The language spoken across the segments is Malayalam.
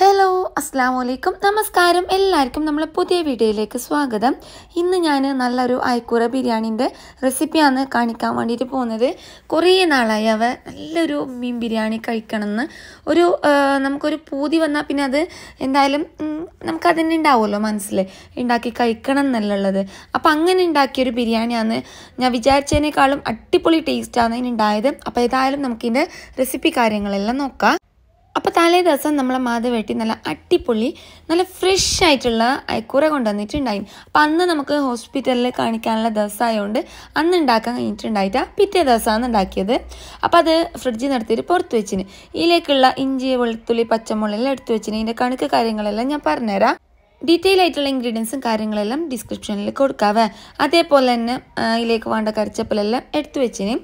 ഹലോ അസ്സാം വലൈക്കും നമസ്കാരം. എല്ലാവർക്കും നമ്മളെ പുതിയ വീഡിയോയിലേക്ക് സ്വാഗതം. ഇന്ന് ഞാൻ നല്ലൊരു അയക്കൂറ ബിരിയാണീന്റെ റെസിപ്പിയാണ് കാണിക്കാൻ വേണ്ടിയിട്ട് പോകുന്നത്. കുറേ നാളായി അവ നല്ലൊരു മീൻ ബിരിയാണി കഴിക്കണമെന്ന്. ഒരു നമുക്കൊരു പൂതി വന്നാൽ പിന്നെ അത് എന്തായാലും നമുക്കതന്നെ ഉണ്ടാവുമല്ലോ മനസ്സിൽ ഉണ്ടാക്കി കഴിക്കണം എന്നുള്ളത്. അപ്പോൾ അങ്ങനെ ഉണ്ടാക്കിയൊരു ബിരിയാണിയാണ് ഞാൻ വിചാരിച്ചതിനേക്കാളും അടിപൊളി ടേസ്റ്റാണ് ഇതിനുണ്ടായത് അപ്പോൾ ഏതായാലും നമുക്കിതിന്റെ റെസിപ്പി കാര്യങ്ങളെല്ലാം നോക്കാം. അപ്പോൾ തലേ ദിവസം നമ്മളെ മാധവേട്ടി നല്ല അടിപൊളി നല്ല ഫ്രഷ് ആയിട്ടുള്ള അയക്കൂറ കൊണ്ടുവന്നിട്ടുണ്ടായി. അപ്പോൾ അന്ന് നമുക്ക് ഹോസ്പിറ്റലിൽ കാണിക്കാനുള്ള ദിവസമായതുകൊണ്ട് അന്ന് ഉണ്ടാക്കാൻ കഴിഞ്ഞിട്ടുണ്ടായിട്ടാ പിറ്റേ ദിവസമാണ് ഉണ്ടാക്കിയത് അപ്പോൾ അത് ഫ്രിഡ്ജിൽ എടുത്തിട്ട് പുറത്ത് വെച്ചിന്. ഇതിലേക്കുള്ള ഇഞ്ചി വെളുത്തുള്ളി പച്ചമുളകെല്ലാം എടുത്തു വെച്ചിന്. ഇതിന്റെ കണക്ക് കാര്യങ്ങളെല്ലാം ഞാൻ പറഞ്ഞുതരാം. ഡീറ്റെയിൽ ആയിട്ടുള്ള ഇൻഗ്രീഡിയൻസും കാര്യങ്ങളെല്ലാം ഡിസ്ക്രിപ്ഷനിൽ കൊടുക്കാവേ. അതേപോലെ തന്നെ ഇതിലേക്ക് വേണ്ട കറിച്ചപ്പലെല്ലാം എടുത്തു വെച്ചിന്.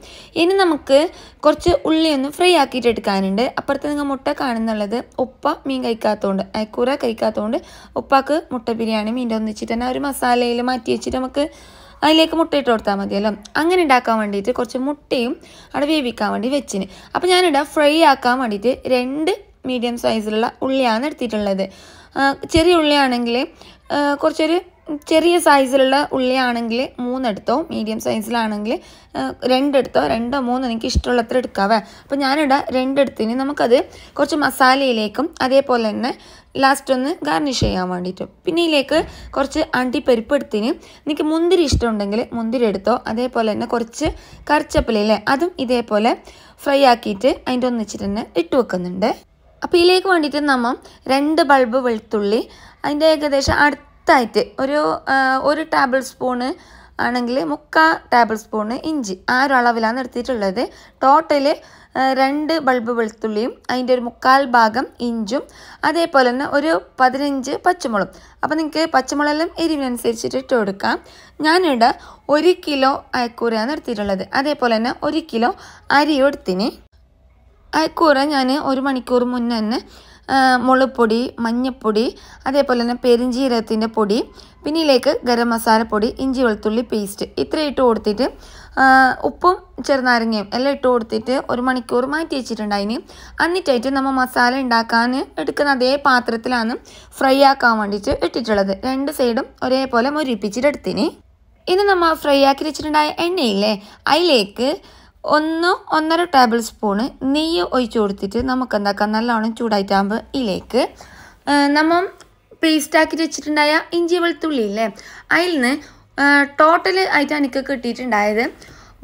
ഇനി നമുക്ക് കുറച്ച് ഉള്ളി ഒന്ന് ഫ്രൈ ആക്കിയിട്ട് എടുക്കാനുണ്ട്. അപ്പുറത്ത് നിങ്ങൾ മുട്ട കാണുന്നുള്ളത് ഉപ്പ മീൻ കഴിക്കാത്തതുകൊണ്ട് അയക്കൂറ കഴിക്കാത്തതുകൊണ്ട് ഉപ്പാക്ക് മുട്ട ബിരിയാണി മീന്റെ ഒന്നിച്ചിട്ട് തന്നെ ഒരു മസാലയിൽ മാറ്റി വെച്ചിട്ട് നമുക്ക് അതിലേക്ക് മുട്ട ഇട്ട് കൊടുത്താൽ മതിയല്ലോ. അങ്ങനെ ഉണ്ടാക്കാൻ വേണ്ടിയിട്ട് കുറച്ച് മുട്ടയും അവിടെ വേവിക്കാൻ വേണ്ടി വെച്ചിന്. അപ്പോൾ ഞാനിവിടെ ഫ്രൈ ആക്കാൻ വേണ്ടിയിട്ട് രണ്ട് മീഡിയം സൈസിലുള്ള ഉള്ളിയാണ് എടുത്തിട്ടുള്ളത്. ചെറിയ ഉള്ളിയാണെങ്കിൽ കുറച്ചൊരു ചെറിയ സൈസിലുള്ള ഉള്ളിയാണെങ്കിൽ മൂന്നെടുത്തോ മീഡിയം സൈസിലാണെങ്കിൽ രണ്ടെടുത്തോ രണ്ടോ മൂന്നോ എനിക്ക് ഇഷ്ടമുള്ളത്ര എടുക്കാവേ. അപ്പോൾ ഞാനിവിടെ രണ്ടെടുത്തിന് നമുക്കത് കുറച്ച് മസാലയിലേക്കും അതേപോലെ തന്നെ ലാസ്റ്റ് ഒന്ന് ഗാർണിഷ് ചെയ്യാൻ വേണ്ടിയിട്ടും. പിന്നെ ഇതിലേക്ക് കുറച്ച് അണ്ടിപ്പരിപ്പ് എടുത്തിന് എനിക്ക് മുന്തിരി ഇഷ്ടമുണ്ടെങ്കിൽ മുന്തിരി എടുത്തോ അതേപോലെ തന്നെ കുറച്ച് കറിച്ചപ്പലയില്ലേ അതും ഇതേപോലെ ഫ്രൈ ആക്കിയിട്ട് അതിന്റെ ഒന്നിച്ചിട്ട് തന്നെ ഇട്ട് വെക്കുന്നുണ്ട്. അപ്പോൾ ഇതിലേക്ക് വേണ്ടിയിട്ട് നമ്മൾ രണ്ട് ബൾബ് വെളുത്തുള്ളി അതിന്റെ ഏകദേശം അടുത്തായിട്ട് ഒരു ഒരു ടേബിൾ സ്പൂണ് ആണെങ്കിൽ മുക്കാൽ ടേബിൾ സ്പൂണ് ഇഞ്ചി. ആ ഒരു അളവിലാണ് എടുത്തിട്ടുള്ളത്. ടോട്ടൽ രണ്ട് ബൾബ് വെളുത്തുള്ളിയും അതിന്റെ ഒരു മുക്കാൽ ഭാഗം ഇഞ്ചും അതേപോലെ തന്നെ ഒരു പതിനഞ്ച് പച്ചമുളകും. അപ്പോൾ നിങ്ങൾക്ക് പച്ചമുളകെല്ലാം എരിവിനനുസരിച്ചിട്ട് ഇട്ട് കൊടുക്കാം. ഞാനിവിടെ ഒരു കിലോ അയക്കൂരയാണ് എടുത്തിട്ടുള്ളത്. അതേപോലെ തന്നെ ഒരു കിലോ അരിയും എടുത്തിന്. അയക്കൂറ ഞാൻ ഒരു മണിക്കൂർ മുന്നേ തന്നെ മുളപ്പൊടി മഞ്ഞൾപ്പൊടി അതേപോലെ തന്നെ പെരിഞ്ചീരകത്തിന്റെ പൊടി പിന്നെ ഇതിലേക്ക് ഗരം മസാലപ്പൊടി ഇഞ്ചി വെളുത്തുള്ളി പേസ്റ്റ് ഇത്ര ഇട്ട് കൊടുത്തിട്ട് ഉപ്പും ചെറുനാരങ്ങയും എല്ലാം ഇട്ട് കൊടുത്തിട്ട് ഒരു മണിക്കൂർ മാറ്റി വെച്ചിട്ടുണ്ടായിന് എന്നിട്ടായിട്ട് നമ്മൾ മസാല ഉണ്ടാക്കാൻ എടുക്കുന്ന അതേ പാത്രത്തിലാണ് ഫ്രൈ ആക്കാൻ വേണ്ടിയിട്ട് ഇട്ടിട്ടുള്ളത്. രണ്ട് സൈഡും ഒരേപോലെ മുരിപ്പിച്ചിട്ട് എടുത്തിന്. ഇനി നമ്മൾ ഫ്രൈ ആക്കി വെച്ചിട്ടുണ്ടായ എണ്ണയില്ലേ അതിലേക്ക് ഒന്ന് ഒന്നര ടേബിൾ സ്പൂണ് നെയ്യ് ഒഴിച്ചു കൊടുത്തിട്ട് നമുക്ക് എന്താക്കാം നല്ലോണം ചൂടായിട്ടാകുമ്പോൾ ഇതിലേക്ക് നമ്മൾ പേസ്റ്റ് ആക്കിയിട്ട് വെച്ചിട്ടുണ്ടായ ഇഞ്ചി വെളുത്തുള്ളി ഇല്ലേ? അതിൽ നിന്ന് ടോട്ടൽ ആയിട്ട് എനിക്ക് കിട്ടിയിട്ടുണ്ടായത്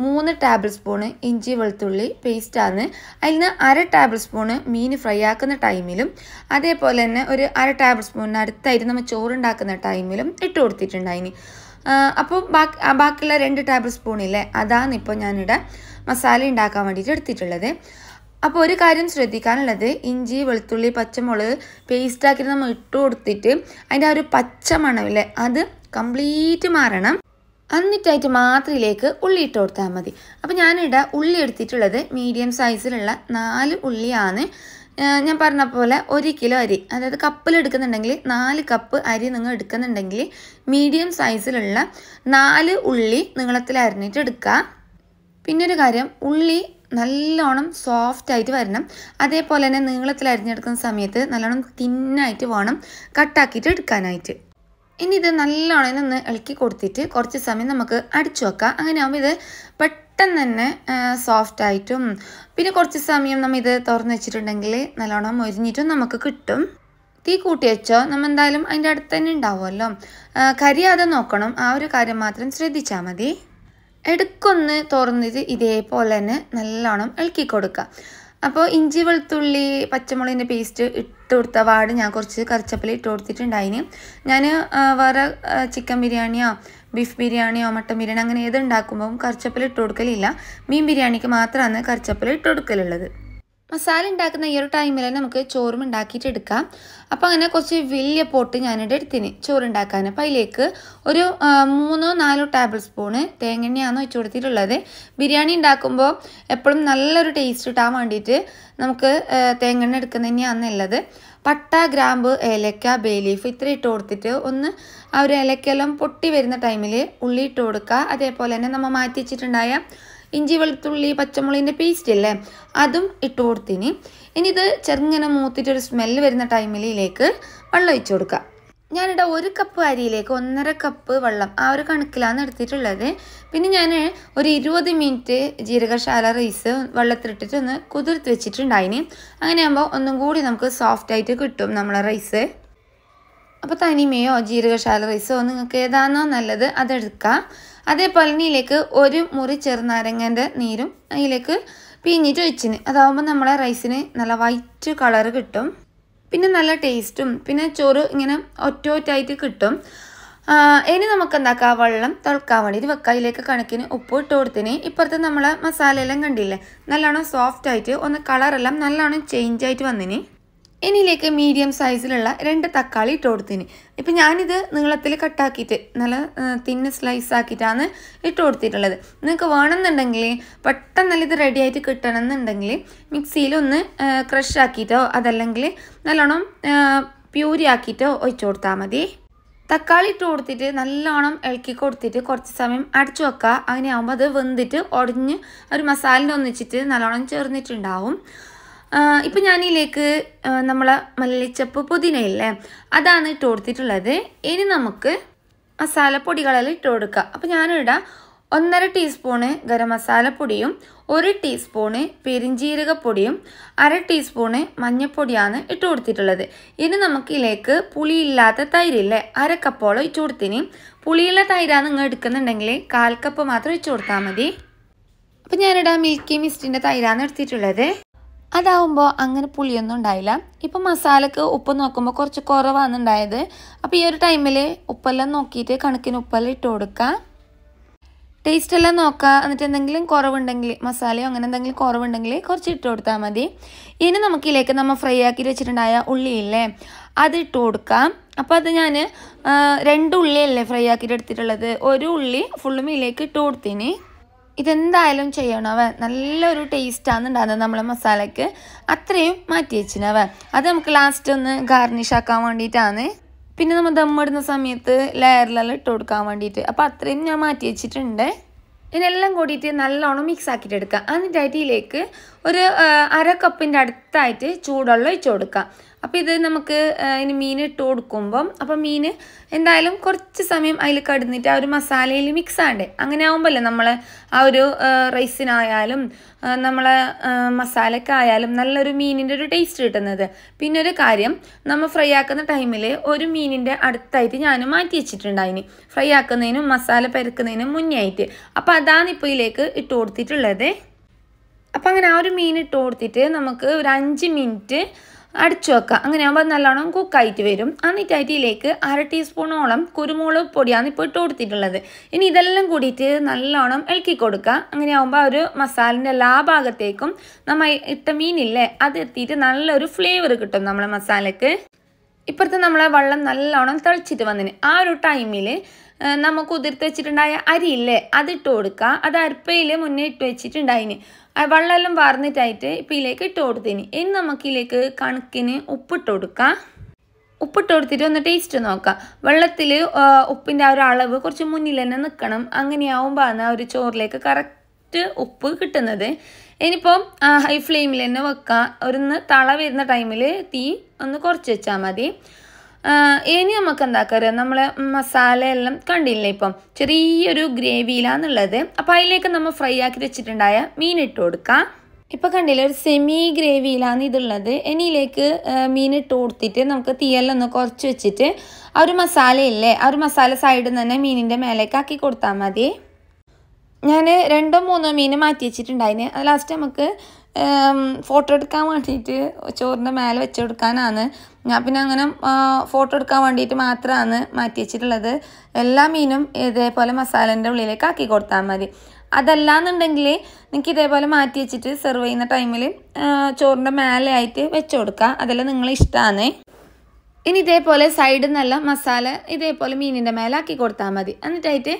മൂന്ന് ടേബിൾ സ്പൂണ് ഇഞ്ചി വെളുത്തുള്ളി പേസ്റ്റാണ് അതിൽ നിന്ന് അര ടേബിൾ സ്പൂണ് മീൻ ഫ്രൈ ആക്കുന്ന ടൈമിലും അതേപോലെ തന്നെ ഒരു അര ടേബിൾ സ്പൂണിന് അടുത്തായിട്ട് നമ്മൾ ചോറുണ്ടാക്കുന്ന ടൈമിലും ഇട്ട് കൊടുത്തിട്ടുണ്ടായിന്. അപ്പോൾ ബാക്കി ബാക്കിയുള്ള രണ്ട് ടേബിൾ സ്പൂണില്ലേ അതാണ് ഇപ്പോൾ ഞാനിവിടെ മസാല ഉണ്ടാക്കാൻ വേണ്ടിയിട്ട് എടുത്തിട്ടുള്ളത്. അപ്പോൾ ഒരു കാര്യം ശ്രദ്ധിക്കാനുള്ളത് ഇഞ്ചി വെളുത്തുള്ളി പച്ചമുളക് പേസ്റ്റാക്കി നമ്മൾ ഇട്ട് കൊടുത്തിട്ട് അതിന്റെ ആ ഒരു പച്ച മണമില്ലേ അത് കംപ്ലീറ്റ് മാറണം. എന്നിട്ടായിട്ട് മാത്രയിലേക്ക് ഉള്ളി ഇട്ട് കൊടുത്താൽ മതി. അപ്പോൾ ഞാനിവിടെ ഉള്ളി എടുത്തിട്ടുള്ളത് മീഡിയം സൈസിലുള്ള നാല് ഉള്ളിയാണ്. ഞാൻ പറഞ്ഞ പോലെ ഒരു കിലോ അരി അതായത് കപ്പിൽ എടുക്കുന്നുണ്ടെങ്കിൽ നാല് കപ്പ് അരി നിങ്ങൾ എടുക്കുന്നുണ്ടെങ്കിൽ മീഡിയം സൈസിലുള്ള നാല് ഉള്ളി നീളത്തിൽ അരിഞ്ഞിട്ട് എടുക്കുക. പിന്നെ ഒരു കാര്യം ഉള്ളി നല്ലോണം സോഫ്റ്റ് ആയിട്ട് വരണം. അതേപോലെ തന്നെ നീളത്തിൽ അരിഞ്ഞെടുക്കുന്ന സമയത്ത് നല്ലോണം തിന്നായിട്ട് വേണം കട്ടാക്കിയിട്ട് എടുക്കാനായിട്ട്. ഇനി ഇത് നല്ലോണം ഒന്ന് ഇളക്കി കൊടുത്തിട്ട് കുറച്ച് സമയം നമുക്ക് അടിച്ചു വെക്കാം. അങ്ങനെ ആകുമ്പോൾ ഇത് തന്നെ സോഫ്റ്റ് ആയിട്ടും പിന്നെ കുറച്ച് സമയം നമ്മൾ ഇത് തുറന്ന് വെച്ചിട്ടുണ്ടെങ്കിൽ നല്ലോണം മൊരിഞ്ഞിട്ടും നമുക്ക് കിട്ടും. തീ കൂട്ടി വെച്ചോ നമ്മൾ എന്തായാലും അതിന്റെ അടുത്ത് തന്നെ ഉണ്ടാവുമല്ലോ. കരിയാതെ നോക്കണം. ആ ഒരു കാര്യം മാത്രം ശ്രദ്ധിച്ചാൽ മതി. എടുക്കൊന്ന് തുറന്നിട്ട് ഇതേപോലെ തന്നെ നല്ലോണം ഇളക്കി കൊടുക്കുക അപ്പോൾ ഇഞ്ചി വെളുത്തുള്ളി പച്ചമുളകിന്റെ പേസ്റ്റ് ഇട്ട് കൊടുത്ത വാട് ഞാൻ കുറച്ച് കറിച്ചപ്പിൽ ഇട്ട് കൊടുത്തിട്ടുണ്ടായിന്. ഞാൻ വേറെ ചിക്കൻ ബിരിയാണിയോ ബീഫ് ബിരിയാണിയോ മട്ടൻ ബിരിയാണി അങ്ങനെ ഏത് ഉണ്ടാക്കുമ്പോൾ കറിച്ചപ്പല ഇട്ട് കൊടുക്കലില്ല. മീൻ ബിരിയാണിക്ക് മാത്രമാണ് കറിച്ചപ്പിൽ ഇട്ട് കൊടുക്കലുള്ളത്. മസാല ഉണ്ടാക്കുന്ന ഈ ഒരു ടൈമിൽ നമുക്ക് ചോറും ഉണ്ടാക്കിയിട്ട് എടുക്കാം. അപ്പോൾ അങ്ങനെ കുറച്ച് വലിയ പോട്ട് ഞാനിവിടെ എടുത്തിന് ചോറ് ഉണ്ടാക്കാൻ അപ്പോൾ അതിലേക്ക് ഒരു മൂന്നോ നാലോ ടേബിൾ സ്പൂണ് തേങ്ങെണ്ണയാണ് വെച്ച് കൊടുത്തിട്ടുള്ളത്. ബിരിയാണി ഉണ്ടാക്കുമ്പോൾ എപ്പോഴും നല്ലൊരു ടേസ്റ്റ് കിട്ടാൻ വേണ്ടിയിട്ട് നമുക്ക് തേങ്ങെണ്ണ എടുക്കുന്നത് തന്നെയാണ് ഉള്ളത് പട്ട ഗ്രാമ്പ് ഏലക്ക ബേലീഫ് ഇത്ര ഇട്ട് കൊടുത്തിട്ട് ഒന്ന് ആ ഒരു ഏലക്കെല്ലാം പൊട്ടി വരുന്ന ടൈമിൽ ഉള്ളി ഇട്ട് കൊടുക്കുക. അതേപോലെ തന്നെ നമ്മൾ മാറ്റി വെച്ചിട്ടുണ്ടായ ഇഞ്ചി വെളുത്തുള്ളി പച്ചമുളകിന്റെ പേസ്റ്റ് ഇല്ലേ? അതും ഇട്ട് കൊടുത്തിന്. ഇനി ഇത് ചെറുങ്ങനെ മൂത്തിട്ട് ഒരു സ്മെല്ല് വരുന്ന ടൈമിലേക്ക് വെള്ളം ഒഴിച്ചു കൊടുക്കുക ഞാനിവിടെ ഒരു കപ്പ് അരിയിലേക്ക് ഒന്നര കപ്പ് വെള്ളം ആ ഒരു കണക്കിലാണ് എടുത്തിട്ടുള്ളത്. പിന്നെ ഞാൻ ഒരു ഇരുപത് മിനിറ്റ് ജീരകശാല റൈസ് വെള്ളത്തിലിട്ടിട്ട് ഒന്ന് കുതിർത്ത് വെച്ചിട്ടുണ്ടായിന്. അങ്ങനെയാകുമ്പോൾ ഒന്നും കൂടി നമുക്ക് സോഫ്റ്റ് ആയിട്ട് കിട്ടും നമ്മളെ റൈസ് അപ്പോൾ തനിമയോ ജീരകശാല റൈസോ നിങ്ങൾക്ക് ഏതാണോ നല്ലത് അതെടുക്കാം. അതേപോലെ തന്നെ ഇതിലേക്ക് ഒരു മുറി ചെറുനാരങ്ങന്റെ നീരും അതിലേക്ക് പിഴിഞ്ഞിട്ട് ഒഴിച്ചിന് അതാവുമ്പോൾ നമ്മളെ റൈസിന് നല്ല വൈറ്റ് കളർ കിട്ടും. പിന്നെ നല്ല ടേസ്റ്റും പിന്നെ ചോറ് ഇങ്ങനെ ഒറ്റ ഒറ്റായിട്ട് കിട്ടും ഇനി നമുക്ക് എന്താക്കാം വെള്ളം തിളക്കാൻ വേണ്ടിയിട്ട് വെക്കാം. അതിലേക്ക് കണക്കിന് ഉപ്പ് ഇട്ട് കൊടുത്തിന്. ഇപ്പുറത്ത് നമ്മളെ മസാലയെല്ലാം കണ്ടില്ലേ? നല്ലോണം സോഫ്റ്റ് ആയിട്ട് ഒന്ന് കളറെല്ലാം നല്ലോണം ചേഞ്ച് ആയിട്ട് വന്നിന്. ഇനിയിലേക്ക് മീഡിയം സൈസിലുള്ള രണ്ട് തക്കാളി ഇട്ട് കൊടുത്തിന്. ഇപ്പം ഞാനിത് നീളത്തിൽ കട്ടാക്കിയിട്ട് നല്ല തിന്ന് സ്ലൈസ് ആക്കിയിട്ടാണ് ഇട്ട് കൊടുത്തിട്ടുള്ളത്. നിങ്ങൾക്ക് വേണമെന്നുണ്ടെങ്കിൽ പെട്ടെന്ന് ഇത് റെഡി ആയിട്ട് കിട്ടണം എന്നുണ്ടെങ്കിൽ മിക്സിയിൽ ഒന്ന് ക്രഷ് ആക്കിയിട്ടോ അതല്ലെങ്കിൽ നല്ലോണം പ്യൂരി ആക്കിയിട്ടോ ഒഴിച്ചു കൊടുത്താൽ മതി. തക്കാളി ഇട്ട് കൊടുത്തിട്ട് നല്ലോണം ഇളക്കി കൊടുത്തിട്ട് കുറച്ച് സമയം അടച്ചു വെക്കുക. അങ്ങനെ ആകുമ്പോൾ അത് വെന്തിട്ട് ഉടഞ്ഞ് ഒരു മസാലിന്റെ ഒന്നിച്ചിട്ട് നല്ലോണം ചേർന്നിട്ടുണ്ടാവും. ഇപ്പം ഞാനിതിലേക്ക് നമ്മളെ മല്ലിച്ചപ്പ് പുതിനയില്ലേ? അതാണ് ഇട്ട് കൊടുത്തിട്ടുള്ളത്. ഇനി നമുക്ക് മസാലപ്പൊടികളെല്ലാം ഇട്ട് കൊടുക്കുക അപ്പം ഞാനിടാം ഒന്നര ടീസ്പൂണ് ഗരം മസാലപ്പൊടിയും ഒരു ടീസ്പൂണ് പെരിഞ്ജീരകപ്പൊടിയും അര ടീസ്പൂണ് മഞ്ഞൾപ്പൊടിയാണ് ഇട്ട് കൊടുത്തിട്ടുള്ളത്. ഇനി നമുക്ക് ഇതിലേക്ക് പുളിയില്ലാത്ത തൈരില്ലേ? അര കപ്പോളം ഇട്ട് കൊടുത്തിന്. പുളിയുള്ള തൈരാണ് നിങ്ങൾ എടുക്കുന്നുണ്ടെങ്കിൽ കാൽ കപ്പ് മാത്രം ഇട്ട് കൊടുത്താൽ മതി. അപ്പം ഞാനിവിടെ മിൽക്കി മിസ്റ്റിന്റെ തൈരാണ് എടുത്തിട്ടുള്ളത്. അതാവുമ്പോൾ അങ്ങനെ പുളിയൊന്നും ഉണ്ടായില്ല. ഇപ്പം മസാലക്ക് ഉപ്പ് നോക്കുമ്പോൾ കുറച്ച് കുറവാണ് ഉണ്ടായത്. അപ്പോൾ ഈ ഒരു ടൈമിൽ ഉപ്പെല്ലാം നോക്കിയിട്ട് കണക്കിന് ഉപ്പെല്ലാം ഇട്ട് കൊടുക്കുക ടേസ്റ്റ് എല്ലാം നോക്കുക എന്നിട്ട് എന്തെങ്കിലും കുറവുണ്ടെങ്കിൽ മസാലയോ അങ്ങനെ എന്തെങ്കിലും കുറവുണ്ടെങ്കിൽ കുറച്ച് ഇട്ട് കൊടുത്താൽ മതി. ഇനി നമുക്കിതിലേക്ക് നമ്മൾ ഫ്രൈ ആക്കി വെച്ചിട്ടുണ്ടായ ഉള്ളിയില്ലേ അത് ഇട്ട് കൊടുക്കാം. അപ്പോൾ അത് ഞാൻ രണ്ട് ഉള്ളിയല്ലേ ഫ്രൈ ആക്കിയിട്ട് എടുത്തിട്ടുള്ളത്. ഒരു ഉള്ളി ഫുള്ളും ഇതിലേക്ക് ഇട്ട് കൊടുത്തിന്. ഇതെന്തായാലും ചെയ്യണവ നല്ലൊരു ടേസ്റ്റാണ് ഉണ്ടാകുന്നത് നമ്മളെ മസാലയ്ക്ക് അത്രയും മാറ്റി വെച്ചിനവ അത് നമുക്ക് ലാസ്റ്റ് ഒന്ന് ഗാർണിഷ് ആക്കാൻ വേണ്ടിയിട്ടാണ്. പിന്നെ നമ്മൾ ദമ്മിടുന്ന സമയത്ത് ലെയറിലെല്ലാം ഇട്ട് കൊടുക്കാൻ വേണ്ടിയിട്ട്. അപ്പോൾ അത്രയും ഞാൻ മാറ്റി വെച്ചിട്ടുണ്ട്. ഇതിനെല്ലാം കൂടിയിട്ട് നല്ലോണം മിക്സ് ആക്കിയിട്ട് എടുക്കുക എന്നിട്ടായിട്ട് ഇതിലേക്ക് ഒരു അര കപ്പിന്റെ അടുത്തായിട്ട് ചൂടുള്ള ഒഴിച്ച് കൊടുക്കുക അപ്പോൾ ഇത് നമുക്ക് ഇനി മീൻ ഇട്ട് കൊടുക്കുമ്പം അപ്പോൾ മീൻ എന്തായാലും കുറച്ച് സമയം അതിൽ കടന്നിട്ട് ആ ഒരു മസാലയിൽ മിക്സ് ആണ്ടേ അങ്ങനെ ആകുമ്പോഴല്ലേ നമ്മൾ ആ ഒരു റൈസിനായാലും നമ്മളെ മസാലക്കായാലും നല്ലൊരു മീനിന്റെ ഒരു ടേസ്റ്റ് കിട്ടുന്നത്. പിന്നെ ഒരു കാര്യം നമ്മൾ ഫ്രൈ ആക്കുന്ന ടൈമിൽ ഒരു മീനിന്റെ അടുത്തായിട്ട് ഞാൻ മാറ്റി വെച്ചിട്ടുണ്ട് വെച്ചിട്ടുണ്ടായിന് ഫ്രൈ ആക്കുന്നതിനും മസാല പരക്കുന്നതിനും മുന്നേ ആയിട്ട്. അപ്പോൾ അതാണ് ഇപ്പോൾ ഇതിലേക്ക് ഇട്ട് കൊടുത്തിട്ടുള്ളത്. അപ്പം അങ്ങനെ ആ ഒരു മീൻ ഇട്ട് കൊടുത്തിട്ട് നമുക്ക് ഒരു അഞ്ച് മിനിറ്റ് അടിച്ചു വെക്കാം. അങ്ങനെ ആകുമ്പോൾ നല്ലോണം കുക്കായിട്ട് വരും. എന്നിട്ട് ഇതിലേക്ക് അര ടീസ്പൂണോളം കുരുമുളക് പൊടിയാണ് ഇപ്പോൾ ഇട്ട് കൊടുത്തിട്ടുള്ളത്. ഇനി ഇതെല്ലാം കൂടിയിട്ട് നല്ലോണം ഇളക്കി കൊടുക്കുക അങ്ങനെ ആകുമ്പോൾ ആ ഒരു മസാലിന്റെ എല്ലാ ഭാഗത്തേക്കും നമ്മൾ ഇട്ട മീനില്ലേ അത് എത്തിയിട്ട് നല്ലൊരു ഫ്ലേവർ കിട്ടും നമ്മളെ മസാലയ്ക്ക് ഇപ്പുറത്ത് നമ്മളെ വെള്ളം നല്ലോണം തിളച്ചിട്ട് വന്നിന്. ആ ഒരു ടൈമിൽ നമുക്ക് ഉതിർത്ത് വെച്ചിട്ടുണ്ടായ അരിയില്ലേ? അതിട്ട് കൊടുക്കുക അത് അരിപ്പയിൽ മുന്നേ ഇട്ട് വെച്ചിട്ടുണ്ടായിന്. വെള്ളമെല്ലാം വാർന്നിട്ടായിട്ട് ഇപ്പം ഇതിലേക്ക് ഇട്ട് കൊടുത്തിന്. ഇനി നമുക്ക് ഇതിലേക്ക് കണക്കിന് ഉപ്പിട്ട് കൊടുക്കാം. ഉപ്പിട്ട് കൊടുത്തിട്ട് ഒന്ന് ടേസ്റ്റ് നോക്കാം. വെള്ളത്തിൽ ഉപ്പിന്റെ ആ ഒരു അളവ് കുറച്ച് മുന്നിൽ തന്നെ നിൽക്കണം അങ്ങനെയാവുമ്പോഴാണ് ആ ഒരു ചോറിലേക്ക് കറക്റ്റ് ഉപ്പ് കിട്ടുന്നത്. ഇനിയിപ്പം ഹൈ ഫ്ലെയിമിൽ തന്നെ വെക്കുക ഒരു തള വരുന്ന ടൈമിൽ തീ ഒന്ന് കുറച്ച് വെച്ചാൽ മതി. ഇനി നമുക്ക് എന്താക്കാറ് നമ്മളെ മസാല എല്ലാം കണ്ടില്ലേ ഇപ്പം? ചെറിയൊരു ഗ്രേവിയിലാന്നുള്ളത് അപ്പോൾ അതിലേക്ക് നമ്മൾ ഫ്രൈ ആക്കി വെച്ചിട്ടുണ്ടായ മീൻ ഇട്ട് കൊടുക്കാം. ഇപ്പം കണ്ടില്ല ഒരു സെമി ഗ്രേവിയിലാണ് ഇതുള്ളത്. ഇനിയിലേക്ക് മീൻ ഇട്ട് കൊടുത്തിട്ട് നമുക്ക് തീയലൊന്ന് കുറച്ച് വെച്ചിട്ട് ആ ഒരു മസാലയില്ലേ ആ ഒരു മസാല സൈഡിൽ നിന്ന് തന്നെ മീനിന്റെ മേലേക്ക് ആക്കി കൊടുത്താൽ മതി. ഞാൻ രണ്ടോ മൂന്നോ മീൻ മാറ്റി വെച്ചിട്ടുണ്ടായിന്. അത് ലാസ്റ്റ് നമുക്ക് ഫോട്ടോ എടുക്കാൻ വേണ്ടിയിട്ട് ചോറിന്റെ മേലെ വെച്ച് കൊടുക്കാനാണ്. ഞാൻ പിന്നെ അങ്ങനെ ഫോട്ടോ എടുക്കാൻ വേണ്ടിയിട്ട് മാത്രമാണ് മാറ്റി വെച്ചിട്ടുള്ളത്. എല്ലാ മീനും ഇതേപോലെ മസാലേന്റെ ഉള്ളിലേക്ക് ആക്കി കൊടുത്താൽ മതി. അതല്ല എന്നുണ്ടെങ്കിൽ നിങ്ങൾക്ക് ഇതേപോലെ മാറ്റി വെച്ചിട്ട് സെർവ് ചെയ്യുന്ന ടൈമിൽ ചോറിന്റെ മേലെ ആയിട്ട് വെച്ച് കൊടുക്കുക അതെല്ലാം നിങ്ങളെ ഇഷ്ടമാണ് ഇനി ഇതേപോലെ സൈഡിൽ നിന്നല്ല മസാല ഇതേപോലെ മീനിന്റെ മേലെ ആക്കി കൊടുത്താൽ മതി. എന്നിട്ടായിട്ട്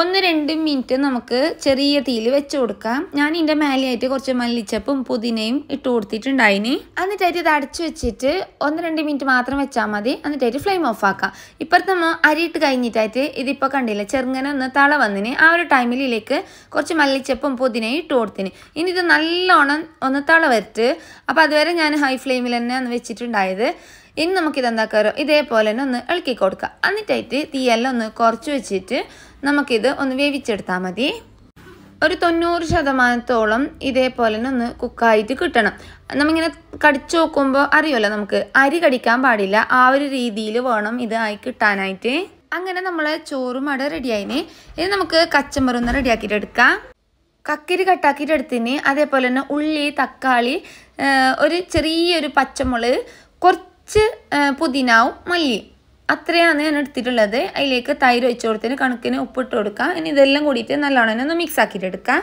ഒന്ന് രണ്ട് മിനിറ്റ് നമുക്ക് ചെറിയ തീയിൽ വെച്ച് കൊടുക്കാം. ഞാൻ ഇതിന്റെ മേലെയായിട്ട് കുറച്ച് മല്ലിച്ചപ്പും പുതിനയും ഇട്ട് കൊടുത്തിട്ടുണ്ടായിന്. എന്നിട്ടായിട്ട് ഇത് അടച്ചു വെച്ചിട്ട് ഒന്ന് രണ്ട് മിനിറ്റ് മാത്രം വെച്ചാൽ മതി. എന്നിട്ടായിട്ട് ഫ്ലെയിം ഓഫ് ആക്കാം. ഇപ്പുറത്ത് നമ്മൾ അരിയിട്ട് കഴിഞ്ഞിട്ടായിട്ട് ഇതിപ്പോൾ കണ്ടില്ല ചെറുങ്ങനെ ഒന്ന് തള വന്നിന്. ആ ഒരു ടൈമിലേക്ക് കുറച്ച് മല്ലിച്ചപ്പും പുതിനയും ഇട്ട് കൊടുത്തിന്. ഇനി ഇത് നല്ലോണം ഒന്ന് തള വരട്ട്. അപ്പോൾ അതുവരെ ഞാൻ ഹൈ ഫ്ലെയിമിൽ തന്നെ വെച്ചിട്ടുണ്ടായത്. ഇനി നമുക്കിത് എന്താക്കാറോ ഇതേപോലെ തന്നെ ഒന്ന് ഇളക്കി കൊടുക്കുക എന്നിട്ടായിട്ട് തീയെല്ലാം ഒന്ന് കുറച്ച് വെച്ചിട്ട് നമുക്കിത് ഒന്ന് വേവിച്ചെടുത്താൽ മതി. ഒരു തൊണ്ണൂറ് ശതമാനത്തോളം ഇതേപോലെ തന്നെ ഒന്ന് കുക്കായിട്ട് കിട്ടണം. നമ്മിങ്ങനെ കടിച്ചു നോക്കുമ്പോൾ അറിയുമല്ലോ നമുക്ക് അരി കടിക്കാൻ പാടില്ല. ആ ഒരു രീതിയിൽ വേണം ഇത് ആയി കിട്ടാനായിട്ട്. അങ്ങനെ നമ്മളെ ചോറും അട റെഡിയായിന്. ഇനി നമുക്ക് കച്ചമ്പറൊന്ന് റെഡിയാക്കിയിട്ട് എടുക്കാം. കക്കരി കട്ടാക്കിയിട്ട് എടുത്തിന്. അതേപോലെ തന്നെ ഉള്ളി തക്കാളി ഒരു ചെറിയൊരു പച്ചമുളക് കുറച്ച് ആ, പുതിനാവും മല്ലിയും അത്രയാണ് ഞാൻ എടുത്തിട്ടുള്ളത്. അതിലേക്ക് തൈര് ഒഴിച്ച് കൊടുത്തതിന് കണക്കിന് ഉപ്പിട്ട് കൊടുക്കുക ഇനി ഇതെല്ലാം കൂടിയിട്ട് നല്ലോണം ഒന്ന് മിക്സ് ആക്കിയിട്ട് എടുക്കാം.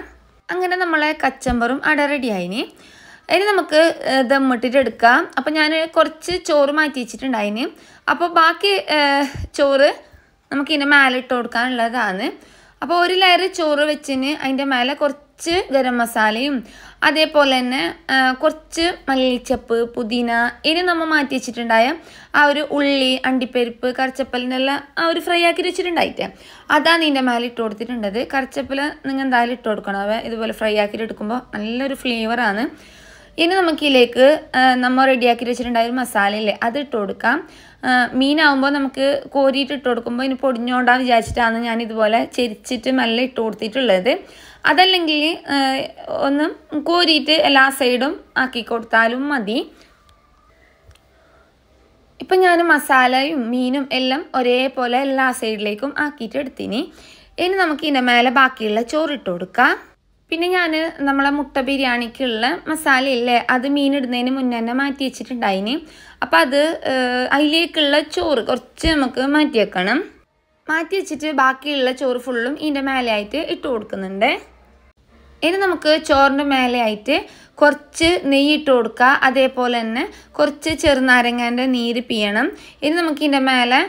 അങ്ങനെ നമ്മളെ കച്ചമ്പറും അട റെഡിയായിനി ഇനി നമുക്ക് ദമ്മിട്ടിട്ട് എടുക്കാം. അപ്പോൾ ഞാൻ കുറച്ച് ചോറ് മാറ്റി വെച്ചിട്ടുണ്ടായിന്. അപ്പോൾ ബാക്കി ചോറ് നമുക്കിതിന്റെ മേലെ ഇട്ട് കൊടുക്കാനുള്ളതാണ്. അപ്പോൾ ഒരു ലെയർ ചോറ് വെച്ചിന് അതിന്റെ മേലെ കുറച്ച് ഗരം മസാലയും അതേപോലെ തന്നെ കുറച്ച് മല്ലിച്ചപ്പ് പുതിന ഇനി നമ്മൾ മാറ്റി വെച്ചിട്ടുണ്ടായ ആ ഒരു ഉള്ളി അണ്ടിപ്പരിപ്പ് കറിച്ചപ്പലിനെല്ലാം ആ ഒരു ഫ്രൈ ആക്കി വെച്ചിട്ടുണ്ടായിട്ടേ. അതാണ് ഇതിന്റെ മേലെ ഇട്ട് കൊടുത്തിട്ടുണ്ടത്. കറിച്ചപ്പൽ നിങ്ങൾ എന്തായാലും ഇട്ട് കൊടുക്കണം. അവ ഇതുപോലെ ഫ്രൈ ആക്കിയിട്ട് എടുക്കുമ്പോൾ നല്ലൊരു ഫ്ലേവറാണ് ഇനി നമുക്കിതിലേക്ക് നമ്മൾ റെഡിയാക്കി വെച്ചിട്ടുണ്ടായ ഒരു മസാല ഇല്ലേ അത് ഇട്ട് കൊടുക്കാം മീനാവുമ്പോൾ നമുക്ക് കോരിയിട്ട് ഇട്ട് കൊടുക്കുമ്പോൾ ഇനി പൊടിഞ്ഞോണ്ടാന്ന് വിചാരിച്ചിട്ടാണ് ഞാൻ ഇതുപോലെ ചെരിച്ചിട്ട് മെല്ലെ ഇട്ട് കൊടുത്തിട്ടുള്ളത്. അതല്ലെങ്കിൽ ഒന്ന് കോരിയിട്ട് എല്ലാ സൈഡും ആക്കി കൊടുത്താലും മതി. ഇപ്പം ഞാൻ മസാലയും മീനും എല്ലാം ഒരേപോലെ എല്ലാ സൈഡിലേക്കും ആക്കിയിട്ട് എടുത്തിനി ഇനി നമുക്ക് ഇതിന്റെ മേലെ ബാക്കിയുള്ള ചോറിട്ട് കൊടുക്കാം. പിന്നെ ഞാൻ നമ്മളെ മുട്ട ബിരിയാണിക്കുള്ള മസാല ഇല്ലേ അത് മീൻ ഇടുന്നതിന് മുന്നേ തന്നെ മാറ്റി വെച്ചിട്ടുണ്ടായിന്. അപ്പം അത് അതിലേക്കുള്ള ചോറ് കുറച്ച് നമുക്ക് മാറ്റി വെക്കണം. മാറ്റി വെച്ചിട്ട് ബാക്കിയുള്ള ചോറ് ഫുള്ളും ഇതിന്റെ മേലെയായിട്ട് ഇട്ട് കൊടുക്കുന്നുണ്ട്. ഇനി നമുക്ക് ചോറിന്റെ മേലെയായിട്ട് കുറച്ച് നെയ്യ് ഇട്ട് കൊടുക്കുക അതേപോലെ തന്നെ കുറച്ച് ചെറുനാരങ്ങേന്റെ നീര് പിയണം. ഇനി നമുക്ക് ഇതിന്റെ മേലെ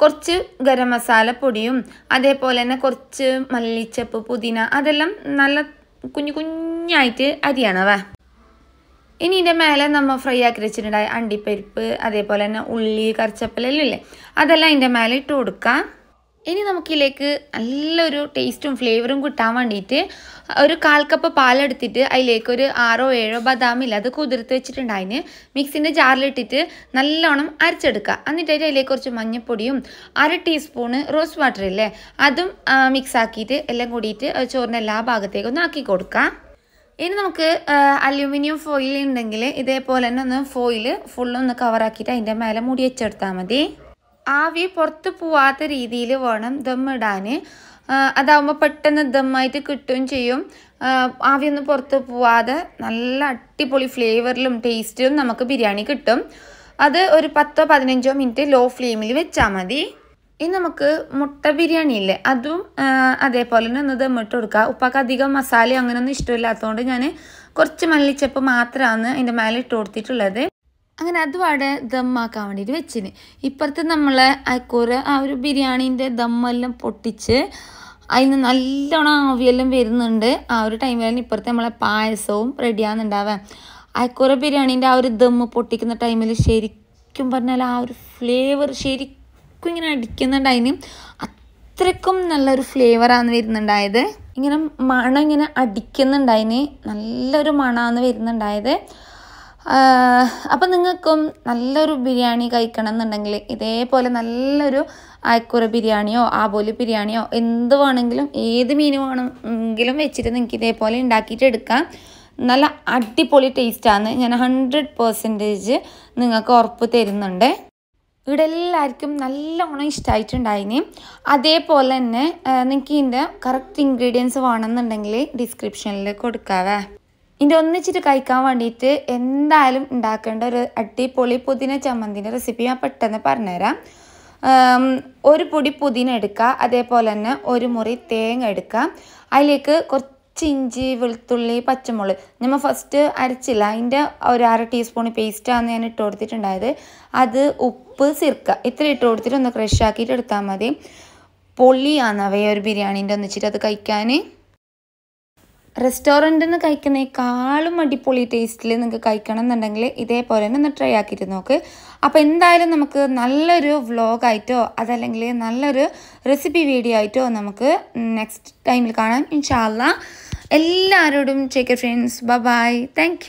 കുറച്ച് ഗരം മസാല പൊടിയും അതേപോലെ തന്നെ കുറച്ച് മല്ലിച്ചപ്പ് പുതിന അതെല്ലാം നല്ല കുഞ്ഞു കുഞ്ഞായിട്ട് അരിയണവേ. ഇനി ഇതിന്റെ മേലെ നമ്മൾ ഫ്രൈ ആക്കി വെച്ചിട്ടുണ്ടായ അണ്ടിപ്പരിപ്പ് അതേപോലെ തന്നെ ഉള്ളി കറിച്ചപ്പലെല്ലാം ഇല്ലേ? അതെല്ലാം ഇതിന്റെ മേലെ ഇട്ട് കൊടുക്കാം. ഇനി നമുക്കിതിലേക്ക് നല്ലൊരു ടേസ്റ്റും ഫ്ലേവറും കിട്ടാൻ വേണ്ടിയിട്ട് ഒരു കാൽ കപ്പ് പാലെടുത്തിട്ട് അതിലേക്ക് ഒരു ആറോ ഏഴോ ബദാമില്ല അത് കുതിർത്ത് വെച്ചിട്ടുണ്ടായിന് മിക്സിന്റെ ജാറിലിട്ടിട്ട് നല്ലോണം അരച്ചെടുക്കുക. എന്നിട്ടായിട്ട് അതിലേക്ക് കുറച്ച് മഞ്ഞൾപ്പൊടിയും അര ടീസ്പൂണ് റോസ് വാട്ടർ ഇല്ലേ അതും മിക്സ് ആക്കിയിട്ട് എല്ലാം കൂടിയിട്ട് ചോറിന് എല്ലാ ഭാഗത്തേക്കും ആക്കി കൊടുക്കാം. ഇനി നമുക്ക് അലുമിനിയം ഫോയിൽ ഉണ്ടെങ്കിൽ ഇതേപോലെ തന്നെ ഒന്ന് ഫോയിൽ ഫുള്ളൊന്ന് കവറാക്കിയിട്ട് അതിന്റെ മേലെ മുടി വെച്ചെടുത്താൽ മതി. ആവി പുറത്ത് പോവാത്ത രീതിയിൽ വേണം ദം ഇടാൻ അതാവുമ്പോൾ പെട്ടെന്ന് ദമ്മായിട്ട് കിട്ടുകയും ചെയ്യും. ആവിയൊന്നും പുറത്ത് പോവാതെ നല്ല അടിപൊളി ഫ്ലേവറിലും ടേസ്റ്റിലും നമുക്ക് ബിരിയാണി കിട്ടും. അത് ഒരു പത്തോ പതിനഞ്ചോ മിനിറ്റ് ലോ ഫ്ലെയിമിൽ വെച്ചാൽ മതി. ഇനി നമുക്ക് മുട്ട ബിരിയാണി ഇല്ലേ? അതും അതേപോലെ തന്നെ ഒന്ന് ദമ്മിട്ട് കൊടുക്കുക ഉപ്പാക്ക് അധികം മസാല അങ്ങനെയൊന്നും ഇഷ്ടമില്ലാത്തതുകൊണ്ട് ഞാൻ കുറച്ച് മല്ലിച്ചപ്പ് മാത്രമാണ് അതിന്റെ മേലെ ഇട്ട് കൊടുത്തിട്ടുള്ളത്. അങ്ങനെ അതും അവിടെ ദമ്മാക്കാൻ വേണ്ടിയിട്ട് വെച്ചിന്. ഇപ്പുറത്ത് നമ്മൾ അയക്കൂറ് ആ ഒരു ബിരിയാണീന്റെ ദമ്മെല്ലാം പൊട്ടിച്ച് അതിന് നല്ലോണം ആവിയെല്ലാം വരുന്നുണ്ട്. ആ ഒരു തന്നെ ഇപ്പുറത്തെ നമ്മളെ പായസവും റെഡിയാകുന്നുണ്ടാവാൻ അയക്കൂറ ബിരിയാണീന്റെ ആ ഒരു ദമ്മ് പൊട്ടിക്കുന്ന ടൈമിൽ ശരിക്കും പറഞ്ഞാൽ ആ ഒരു ഫ്ലേവർ ശരിക്കും ഇങ്ങനെ അടിക്കുന്നുണ്ട് അതിന് അത്രയ്ക്കും നല്ലൊരു ഫ്ലേവറാണ് വരുന്നുണ്ടായത്. ഇങ്ങനെ മണം ഇങ്ങനെ അടിക്കുന്നുണ്ടായിന്. നല്ലൊരു മണമാണ് വരുന്നുണ്ടായത്. അപ്പം നിങ്ങൾക്കും നല്ലൊരു ബിരിയാണി കഴിക്കണം എന്നുണ്ടെങ്കിൽ ഇതേപോലെ നല്ലൊരു അയക്കുറ ബിരിയാണിയോ ആബോലി ബിരിയാണിയോ എന്ത് വേണമെങ്കിലും ഏത് മീൻ വേണമെങ്കിലും വെച്ചിട്ട് നിങ്ങൾക്ക് ഇതേപോലെ ഉണ്ടാക്കിയിട്ട് എടുക്കാം. നല്ല അടിപൊളി ടേസ്റ്റാണ് ഞാൻ ഹൺഡ്രഡ് പെർസെന്റേജ് നിങ്ങൾക്ക് ഉറപ്പ് തരുന്നുണ്ട്. ഇവിടെ എല്ലാവർക്കും നല്ലോണം ഇഷ്ടമായിട്ടുണ്ടായിന് അതേപോലെ തന്നെ നിങ്ങൾക്ക് ഇതിന്റെ കറക്റ്റ് ഇൻഗ്രീഡിയൻസ് വേണമെന്നുണ്ടെങ്കിൽ ഡിസ്ക്രിപ്ഷനിൽ കൊടുക്കാവേ. ഇതിന്റെ ഒന്നിച്ചിട്ട് കഴിക്കാൻ വേണ്ടിയിട്ട് എന്തായാലും ഉണ്ടാക്കേണ്ട ഒരു അടിപൊളി പുതിന ചമ്മന്തിന്റെ റെസിപ്പി ഞാൻ പെട്ടെന്ന് പറഞ്ഞുതരാം. ഒരു പൊടി പുതിന എടുക്കുക അതേപോലെ തന്നെ ഒരു മുറി തേങ്ങ എടുക്കുക. അതിലേക്ക് കുറച്ച് ഇഞ്ചി വെളുത്തുള്ളി പച്ചമുളക്. നമ്മൾ ഫസ്റ്റ് അരച്ചില്ല അതിന്റെ ഒരു അര ടീസ്പൂൺ പേസ്റ്റാണ് ഞാൻ ഇട്ട് കൊടുത്തിട്ടുണ്ടായത്. അത് ഉപ്പ് സിർക്ക ഇത്ര ഇട്ട് കൊടുത്തിട്ട് ഒന്ന് ക്രഷ് ആക്കിയിട്ട് എടുത്താൽ മതി. പൊള്ളിയാണ് അവയെ ഒരു ബിരിയാണീന്റെ ഒന്നിച്ചിട്ട് അത് കഴിക്കാൻ. റെസ്റ്റോറന്റിൽ നിന്ന് കഴിക്കുന്നേക്കാളും അടിപൊളി ടേസ്റ്റിൽ നിങ്ങൾക്ക് കഴിക്കണം എന്നുണ്ടെങ്കിൽ ഇതേപോലെ തന്നെ ഒന്ന് ട്രൈ ആക്കിയിട്ട് നോക്ക്. അപ്പോൾ എന്തായാലും നമുക്ക് നല്ലൊരു വ്ളോഗായിട്ടോ അതല്ലെങ്കിൽ നല്ലൊരു റെസിപ്പി വീഡിയോ ആയിട്ടോ നമുക്ക് നെക്സ്റ്റ് ടൈമിൽ കാണാം. ഇൻഷാല്ല എല്ലാവരോടും ചേക്കർ ഫ്രണ്ട്സ് ബ ബൈ താങ്ക്